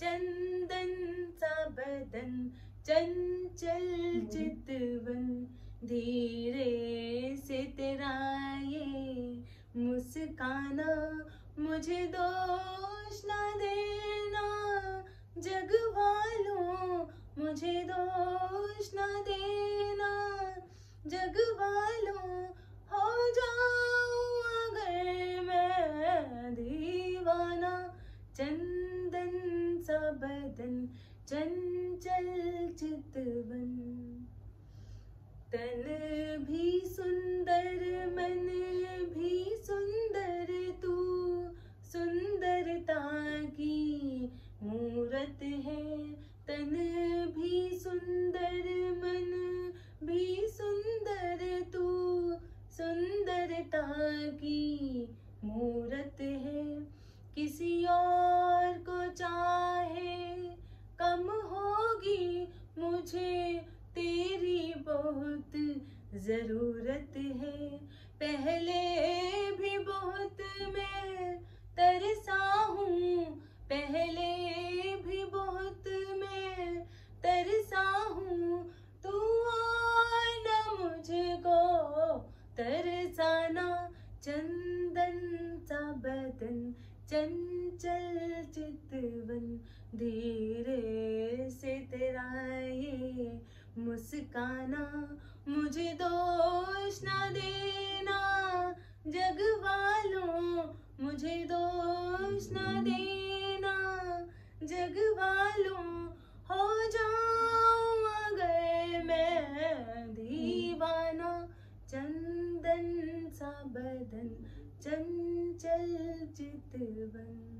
चंदन सा बदन चंचल चितवन धीरे से तेरा ये मुस्काना, मुझे दोष ना देना। जग वालों, मुझे दोष ना देना। बदन चंचल चितवन तन भी सुंदर, मन भी सुंदर, तू सुंदरता की मूरत है। तन भी सुंदर, मन भी सुंदर, तू सुंदरता की मूरत है। किसी और को चाहे तेरी बहुत ज़रूरत है। पहले भी बहुत मैं तरसा हूँ। पहले भी बहुत मैं तरसा हूँ। तू आना मुझको तरसाना, चंदन सा बदन, चंचल चितवन, धीरे से तेरा ये मुस्काना, मुझे दोष ना देना। जग वालों, मुझे दोष ना देना। जग वालों, हो जाऊँ अगर मैं दीवाना। चंदन सा बदन, चंचल चितवन।